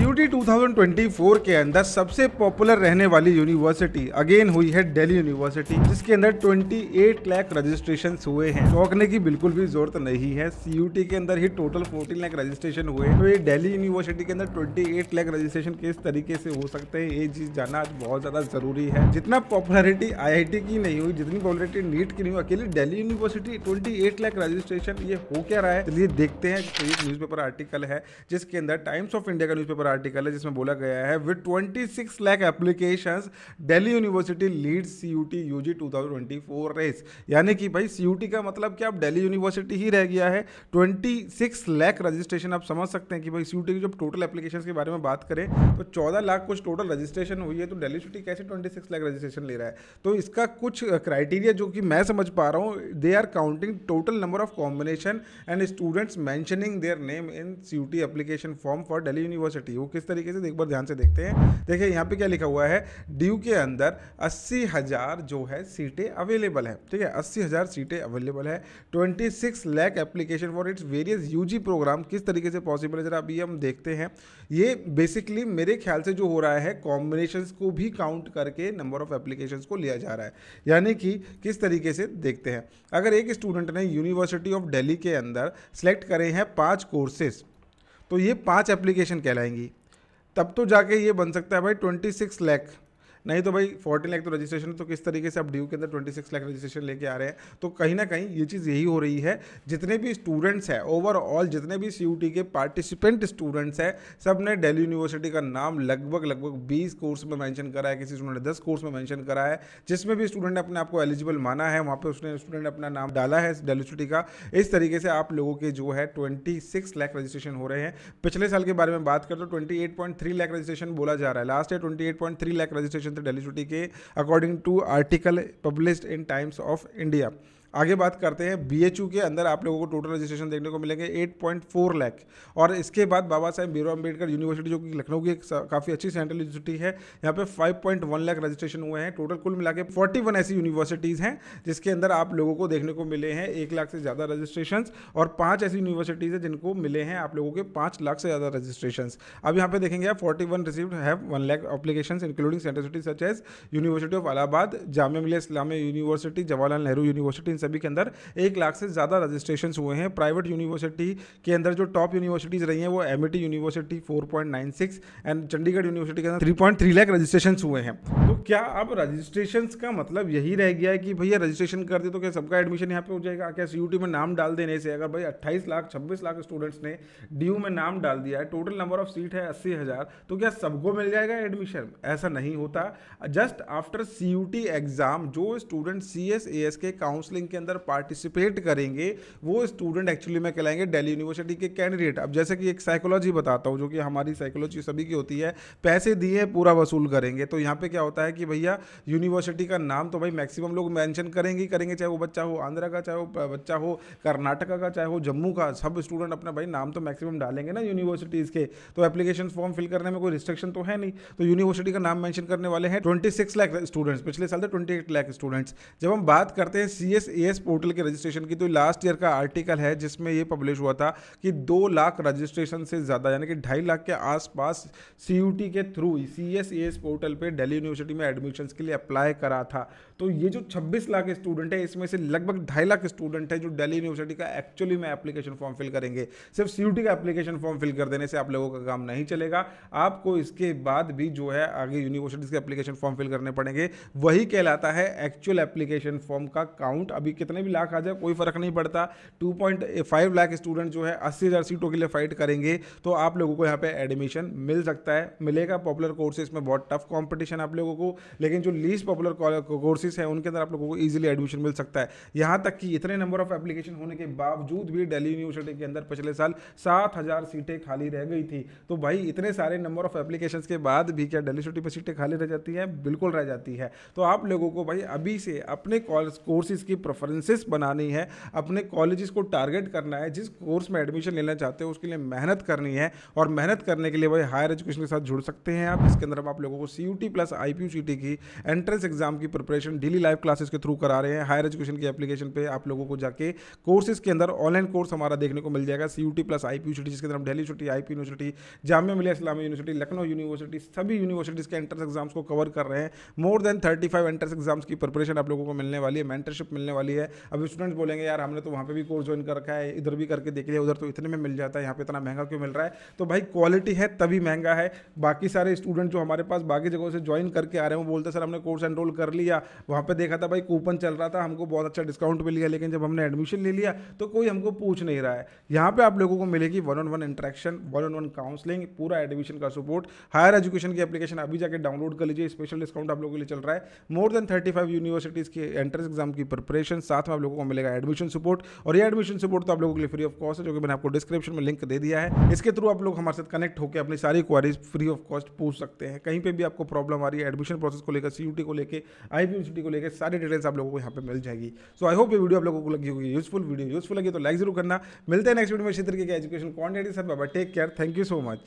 CUT 2024 के अंदर सबसे पॉपुलर रहने वाली यूनिवर्सिटी अगेन हुई है दिल्ली यूनिवर्सिटी जिसके अंदर 28 लाख रजिस्ट्रेशन हुए हैं। चौंकने की बिल्कुल भी ज़रूरत नहीं है। सीयूटी के अंदर ही टोटल 14 लाख रजिस्ट्रेशन हुए तो ये दिल्ली यूनिवर्सिटी के अंदर 28 लाख रजिस्ट्रेशन किस तरीके से हो सकते हैं, ये चीज़ जानना आज बहुत ज़्यादा ज़रूरी है। जितना पॉपुलरिटी आई की नहीं हुई, जितनी पॉपुलरिटी नीट की नहीं हुई, अकेली Delhi university twenty lakh registration ये हो क्या रहा है? चलिए देखते हैं, एक न्यूज़पेपर आर्टिकल है, जिसके अंदर टाइम्स ऑफ़ इंडिया का न्यूज़पेपर आर्टिकल है जिसमें बोला गया है with 26 lakh applications Delhi university lead C U CUET UG 2024 race यानी कि भाई सीयूटी का मतलब कि अब दिल्ली यूनिवर्सिटी ही रह गया है। 26 लाख रजिस्ट्रेशन आप समझ सकते हैं कि भाई सीयूटी की जब टोटल एप्लीकेशन के बारे में बात करें तो 14 लाख कुछ टोटल रजिस्ट्रेशन हुई है तो दिल्ली यूनिवर्सिटी कैसे 26 लाख रजिस्ट्रेशन ले रहा है? तो इसका कुछ क्राइटेरिया जो कि मैं समझ पा रहा हूँ they are counting total number of combination and students mentioning their name in CUET application form for Delhi university वो किस तरीके से, एक बार ध्यान से देखते हैं। देखिए, यहाँ पे क्या लिखा हुआ है? ड्यू के अंदर अस्सी हज़ार जो है सीटें अवेलेबल है। ठीक है, अस्सी हज़ार सीटें अवेलेबल है। Twenty six lakh application for its various UG program, किस तरीके से पॉसिबल है जरा अभी हम देखते हैं। ये बेसिकली मेरे ख्याल से जो हो रहा है कॉम्बिनेशन को भी काउंट करके नंबर ऑफ़ एप्लीकेशन को लिया जा रहा है। यानी कि किस तरीके से देखते हैं। अगर एक स्टूडेंट ने यूनिवर्सिटी ऑफ़ दिल्ली के अंदर सेलेक्ट करे हैं पाँच कोर्सेज तो ये पाँच एप्लीकेशन कहलाएँगी। तब तो जाके ये बन सकता है भाई ट्वेंटी सिक्स लैख। नहीं तो भाई फोर्टीन लाख तो रजिस्ट्रेशन तो किस तरीके से आप ड्यू के अंदर ट्वेंटी सिक्स लाख रजिस्ट्रेशन लेके आ रहे हैं? तो कहीं ना कहीं ये चीज़ यही हो रही है, जितने भी स्टूडेंट्स हैं ओवरऑल जितने भी सीयूटी के पार्टिसिपेंट स्टूडेंट्स हैं सबने डेली यूनिवर्सिटी का नाम लगभग लगभग बीस कोर्स में मैंशन करा है, किसी स्टूडेंट ने दस कोर्स में मैंशन करा है, जिसमें भी स्टूडेंट ने अपने आपको एलिजिबल माना है, वहाँ पर उसने स्टूडेंट अपना नाम डाला है दिल्ली यूनिवर्सिटी का। इस तरीके से आप लोगों के जो है ट्वेंटी सिक्स लाख रजिस्ट्रेशन हो रहे हैं। पिछले साल के बारे में बात करते तो twenty eight point three lakh registration बोला जा रहा है। Last year twenty eight point three lakh registration Delhi city के according to article publish in Times of India आगे बात करते हैं बीएचयू के अंदर आप लोगों को टोटल रजिस्ट्रेशन देखने को मिलेंगे 8.4 लाख और इसके बाद बाबा साहेब भीरो अंबेडकर यूनिवर्सिटी जो कि लखनऊ की एक काफ़ी अच्छी सेंट्रल यूनिवर्सिटी है, यहाँ पे 5.1 लाख रजिस्ट्रेशन हुए हैं। टोटल कुल मिला के फोर्टी ऐसी यूनिवर्सिटीज़ हैं, जिसके अंदर आप लोगों को देखने को मिले हैं एक लाख से ज़्यादा रजिस्ट्रेशन और पाँच ऐसी यूनिवर्सिटीज़ हैं जिनको मिले हैं आप लोगों के पाँच लाख से ज़्यादा रजिस्ट्रेशन अब यहाँ पे देखेंगे आप forty one receive have one lakh application including central city such as university of Allahabad Jamia Millia Islamia university Jawaharlal Nehru university सभी के अंदर एक लाख से ज़्यादा रजिस्ट्रेशन हुए हैं। प्राइवेट यूनिवर्सिटी के अंदर जो टॉप यूनिवर्सिटीज़ रही हैं, वो M university four and Chandigarh university के अंदर 3.3 लाख रजिस्ट्रेशन हुए हैं। क्या अब रजिस्ट्रेशन का मतलब यही रह गया है कि भैया रजिस्ट्रेशन कर दे तो क्या सबका एडमिशन यहाँ पे हो जाएगा? क्या सीयूटी में नाम डाल देने से अगर भाई अट्ठाईस लाख, छब्बीस लाख स्टूडेंट्स ने डीयू में नाम डाल दिया है टोटल नंबर ऑफ़ सीट है अस्सी हज़ार तो क्या सबको मिल जाएगा एडमिशन ऐसा नहीं होता। जस्ट आफ्टर सीयूटी एग्ज़ाम जो स्टूडेंट सी एस के काउंसलिंग के अंदर पार्टिसिपेट करेंगे, वो स्टूडेंट एक्चुअली में कहलाएँगे डेली यूनिवर्सिटी के कैंडिडेट अब जैसे कि एक साइकोलॉजी बताता हूँ, जो कि हमारी साइकोलॉजी सभी की होती है, पैसे दिए पूरा वसूल करेंगे। तो यहाँ पे क्या होता है कि भैया यूनिवर्सिटी का नाम तो भाई मैक्सिमम लोग मेंशन करेंगे ही करेंगे, चाहे वो बच्चा हो आंध्रा का, चाहे वो बच्चा हो कर्नाटका का, चाहे हो जम्मू का, सब स्टूडेंट अपना भाई नाम तो मैक्सिमम डालेंगे ना यूनिवर्सिटीज़ के। तो एप्लीकेशन फॉर्म फिल करने में कोई रिस्ट्रिक्शन तो है नहीं। तो यूनिवर्सिटी का नाम मैंशन करने वाले हैं ट्वेंटी लाख स्टूडेंट्स पिछले साल थे ट्वेंटी लाख स्टूडेंट्स जब हम बात करते हैं सी एस पोर्टल के रजिस्ट्रेशन की तो लास्ट ईयर का आर्टिकल है जिसमें ये पब्लिश हुआ था कि दो लाख रजिस्ट्रेशन से ज़्यादा, यानी कि ढाई लाख के आसपास सी के through C S S portal पे दिल्ली यूनिवर्सिटी एडमिशन के लिए अप्लाई करा था। तो ये जो 26 लाख स्टूडेंट है, इसमें से लगभग ढाई लाख स्टूडेंट है जो दिल्ली यूनिवर्सिटी का एक्चुअली में एप्लीकेशन फॉर्म फिल करेंगे। सिर्फ़ सीयूटी का एप्लीकेशन फॉर्म फिल कर देने से आप लोगों का काम नहीं चलेगा। आपको इसके बाद भी जो है, आगे यूनिवर्सिटीज़ के एप्लीकेशन फॉर्म फिल करने पड़ेंगे। वही कहलाता है एक्चुअल एप्लीकेशन फॉर्म का काउंट अभी कितने भी लाख आ जाए, कोई फ़र्क नहीं पड़ता। 2.5 लाख स्टूडेंट जो है, अस्सी सीटों के लिए फाइट करेंगे। तो आप लोगों को यहाँ पे एडमिशन मिल सकता है। मिलेगा पॉपुलर कोर्सेज में, बहुत टफ कॉम्पिटिशन आप लोगों को। लेकिन जो लीस्ट पॉपुलर कोर्सेज है, उनके अंदर आप लोगों को ईजिली एडमिशन मिल सकता है। यहाँ तक कि इतने नंबर ऑफ़ एप्लीकेशन होने के बावजूद भी दिल्ली यूनिवर्सिटी के अंदर पिछले साल सात हज़ार सीटें खाली रह गई थी। तो भाई, इतने सारे नंबर ऑफ़ एप्लीकेशन के बाद भी क्या दिल्ली यूनिवर्सिटी पर सीटें खाली रह जाती हैं? बिल्कुल रह जाती है। तो आप लोगों को भाई, अभी से अपने कोर्सेज की रेफरेंसेस बनानी है, अपने कॉलेजेस को टारगेट करना है, जिस कोर्स में एडमिशन लेना चाहते हो, उसके लिए मेहनत करनी है, और मेहनत करने के लिए भाई हायर एजुकेशन के साथ जुड़ सकते हैं आप। इसके अंदर हम आप लोगों को C U T plus I P T की एंट्रेंस एग्ज़ाम की प्रिपरेशन डेली लाइव क्लासेस के थ्रू करा रहे हैं। हायर एजुकेशन की एप्लीकेशन पे आप लोगों को जाके कोर्सेज के अंदर ऑनलाइन कोर्स हमारा देखने को मिल जाएगा। C U T plus I P जिसके अंदर हम Delhi university I P university Jamia Millia Islamia university Lucknow university सभी यूनिवर्सिटीज़ के एंट्रेंस एग्ज़ाम्स को कवर कर रहे हैं। More than thirty five entrance exams की प्रिपरेशन आप लोगों को मिलने वाली है मेंटरशिप मिलने वाली है। अब स्टूडेंट्स बोलेंगे, यार, हमने तो वहाँ पर भी कोर्स ज्वाइन कर रखा है, इधर भी करके देख लिया, उधर तो इतने में मिल जाता है, यहाँ पे इतना महँगा क्यों मिल रहा है? तो भाई क्वालिटी है तभी महँगा है। बाकी सारे स्टूडेंट जो हमारे पास बाकी जगहों से ज्वाइन करके आ रहे हैं, वो बोलते सर, हमने कोर्स एनरोल कर लिया। वहाँ पर देखा था, भाई, कूपन चल रहा था, हमको बहुत अच्छा डिस्काउंट मिल गया, लेकिन जब हमने एडमिशन ले लिया तो कोई हमको पूछ नहीं रहा है। यहाँ पर आप लोगों को मिलेगी one on one interaction one on one counselling पूरा एडमिशन का सपोर्ट हायर एजुकेशन की एप्लीकेशन अभी जाकर डाउनलोड कर लीजिए स्पेशल डिस्काउंट आप लोगों के लिए चल रहा है। More than thirty five universities के एंट्रेंस एग्ज़ाम की प्रिपरेशन साथ में आप लोगों को मिलेगा एडमिशन सपोर्ट और ये एडमिशन सपोर्ट तो आप लोगों के लिए फ्री ऑफ़ कॉस्ट है, जो कि मैंने आपको डिस्क्रिप्शन में लिंक दे दिया है। इसके थ्रू आप लोग हमारे साथ कनेक्ट होकर अपनी सारी क्वारीज फ्री ऑफ़ कॉस्ट पूछ सकते हैं। कहीं पर भी आपको प्रॉब्लम आ रही है एडमिशन प्रोसेस को लेकर सी को लेकर आई पी को लेकर सारी डिटेल्स आप लोगों को यहाँ पर मिल जाएगी। सो आई होप ये वीडियो आप लोगों को लगी होगी। यूजफुल वीडियो यूजफुल लगी तो लाइक ज़रूर करना। मिलते हैं नेक्स्ट वीडियो में तरीके के education content sir Baba take care thank you so much